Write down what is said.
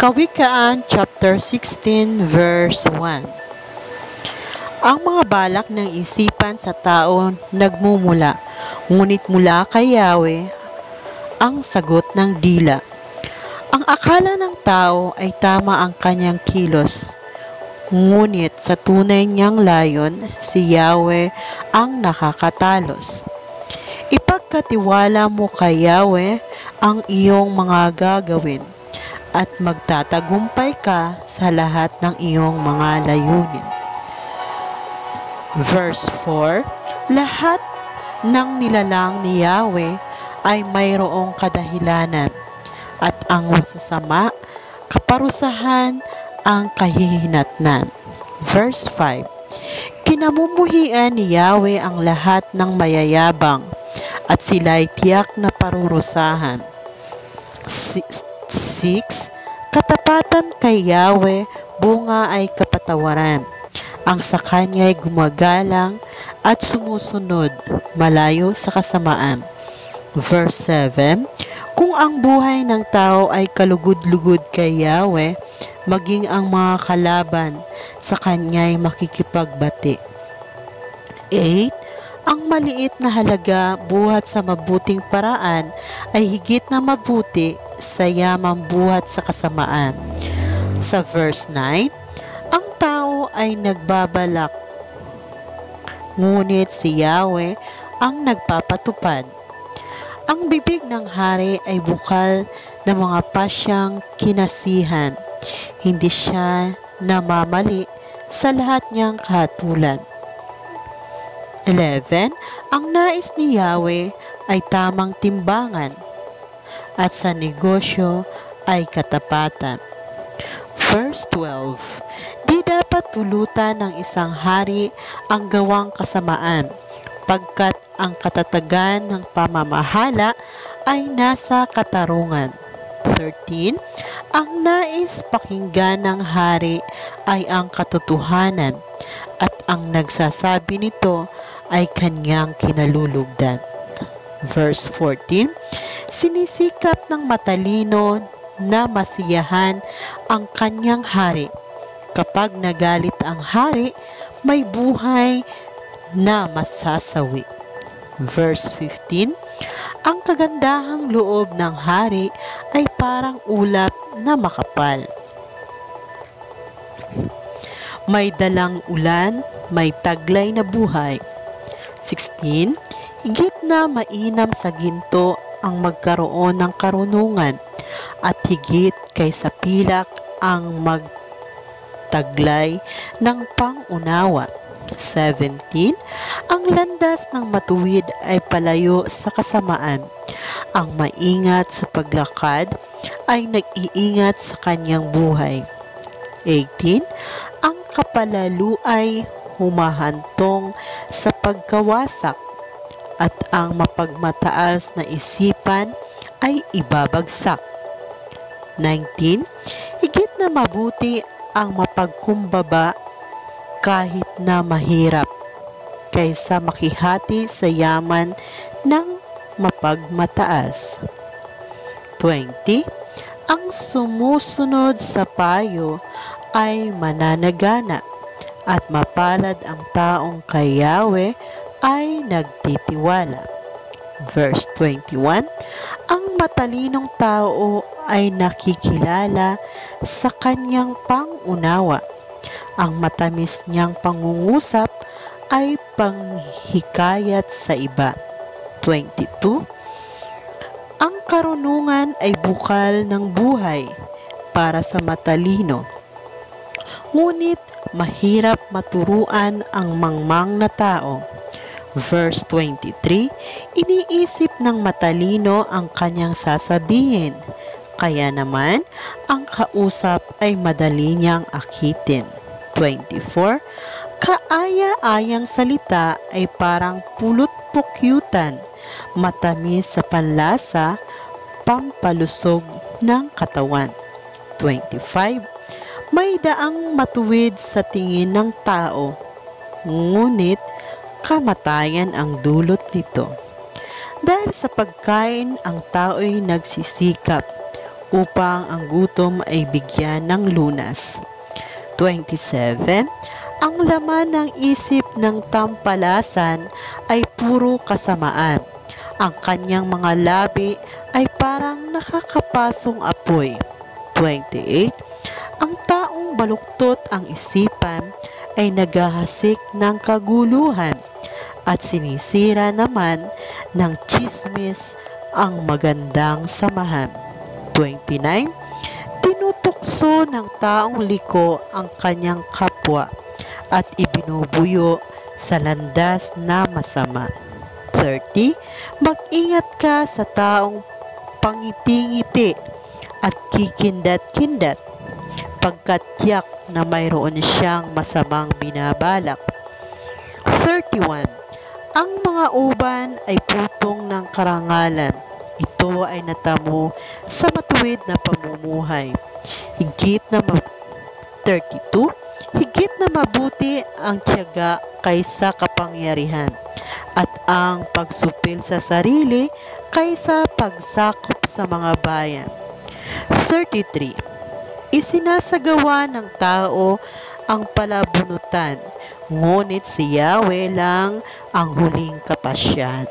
Kawikaan chapter 16 verse 1 Ang mga balak ng isipan sa tao nagmumula, ngunit mula kay Yahweh ang sagot ng dila. Ang akala ng tao ay tama ang kanyang kilos, ngunit sa tunay niyang layon, si Yahweh ang nakakatalos. Ipagkatiwala mo kay Yahweh ang iyong mga gagawin at magtatagumpay ka sa lahat ng iyong mga layunin. Verse 4 Lahat ng nilalang ni Yahweh ay mayroong kadahilanan at ang masasama, kaparusahan ang kahihinatnan. Verse 5 Kinamumuhian ni Yahweh ang lahat ng mayayabang at sila'y tiyak na parurusahan. 6. Katapatan kay Yahweh, bunga ay kapatawaran. Ang sa kanya'y gumagalang at sumusunod, malayo sa kasamaan. Verse 7, Kung ang buhay ng tao ay kalugod-lugod kay Yahweh, maging ang mga kalaban sa kanya'y makikipagbati. 8. Ang maliit na halaga buhat sa mabuting paraan ay higit na mabuti sa yamang buhat sa kasamaan. Sa verse 9, ang tao ay nagbabalak, ngunit si Yahweh ang nagpapatupad. Ang bibig ng hari ay bukal ng mga pasyang kinasihan. Hindi siya namamali sa lahat niyang kahatulan. 11. Ang nais ni Yahweh ay tamang timbangan at sa negosyo ay katapatan. Verse 12. Di dapat tulutan ng isang hari ang gawang kasamaan pagkat ang katatagan ng pamamahala ay nasa katarungan. 13. Ang nais pakinggan ng hari ay ang katotohanan at ang nagsasabi nito ay kanyang kinalulugdan. Verse 14, Sinisikap ng matalino na masiyahan ang kanyang hari. Kapag nagalit ang hari, may buhay na masasawi. Verse 15, Ang kagandahang loob ng hari ay parang ulap na makapal. May dalang ulan, may taglay na buhay. 16. Higit na mainam sa ginto ang magkaroon ng karunungan at higit kaysa pilak ang magtaglay ng pangunawa. 17. Ang landas ng matuwid ay palayo sa kasamaan. Ang maingat sa paglakad ay nag-iingat sa kanyang buhay. 18. Ang kapalalu ay humahantong sa pagkawasak at ang mapagmataas na isipan ay ibabagsak. 19. Higit na mabuti ang mapagkumbaba kahit na mahirap kaysa makihati sa yaman ng mapagmataas. 20. Ang sumusunod sa payo ay mananagana at mapalad ang taong kay Yahweh ay nagtitiwala. Verse 21, Ang matalinong tao ay nakikilala sa kanyang pangunawa. Ang matamis niyang pangungusap ay panghikayat sa iba. 22. Ang karunungan ay bukal ng buhay para sa matalino. Ngunit mahirap maturuan ang mangmang na tao. Verse 23, iniisip ng matalino ang kanyang sasabihin, kaya naman ang kausap ay madali niyang akitin. 24, kaaya-ayang salita ay parang pulot pukyutan, matamis sa panlasa, pampalusog ng katawan. 25, may daang matuwid sa tingin ng tao, ngunit kamatayan ang dulot nito. Dahil sa pagkain, ang tao'y nagsisikap, upang ang gutom ay bigyan ng lunas. 27. Ang laman ng isip ng tampalasan ay puro kasamaan. Ang kanyang mga labi ay parang nakakapasong apoy. 28. Baluktot ang isipan ay naghahasik ng kaguluhan at sinisira naman ng chismis ang magandang samahan. 29. Tinutukso ng taong liko ang kanyang kapwa at ibinubuyo sa landas na masama. 30. Mag-ingat ka sa taong pangiti-ngiti at kikindat-kindat pagkat tiyak na mayroon siyang masamang binabalak. 31. Ang mga uban ay putong ng karangalan. Ito ay natamo sa matuwid na pamumuhay. Higit na ma- 32. Higit na mabuti ang tiyaga kaysa kapangyarihan at ang pagsupil sa sarili kaysa pagsakop sa mga bayan. 33. Isinasagawa ng tao ang palabunutan, ngunit si Yahweh lang ang huling kapasyan.